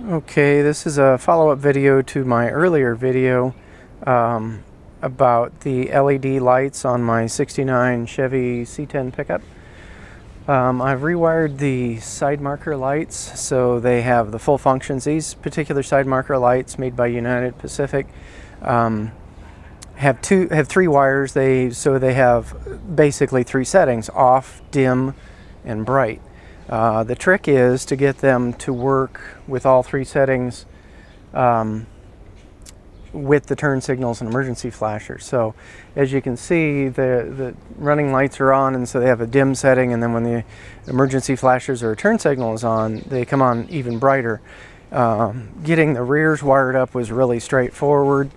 Okay, this is a follow-up video to my earlier video um, about the LED lights on my 69 Chevy C10 pickup. Um, I've rewired the side marker lights so they have the full functions. These particular side marker lights made by United Pacific um, have two have three wires. They so they have basically three settings: off, dim, and bright. Uh, the trick is to get them to work with all three settings um, with the turn signals and emergency flashers. So as you can see, the, the running lights are on and so they have a dim setting and then when the emergency flashers or turn signal is on, they come on even brighter. Um, getting the rears wired up was really straightforward.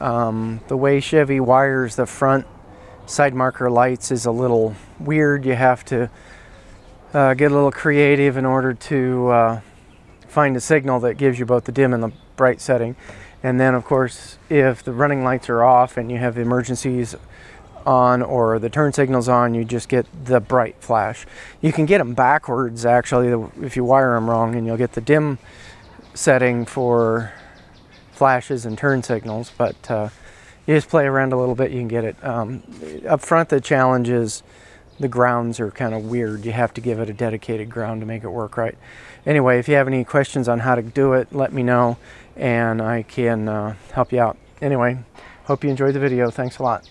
Um, the way Chevy wires the front side marker lights is a little weird. You have to uh, get a little creative in order to uh, find a signal that gives you both the dim and the bright setting. And then of course, if the running lights are off and you have the emergencies on or the turn signals on, you just get the bright flash. You can get them backwards actually if you wire them wrong and you'll get the dim setting for flashes and turn signals, but uh, you just play around a little bit, you can get it. Um, up front, the challenge is the grounds are kind of weird. You have to give it a dedicated ground to make it work right. Anyway, if you have any questions on how to do it, let me know and I can uh, help you out. Anyway, hope you enjoyed the video. Thanks a lot.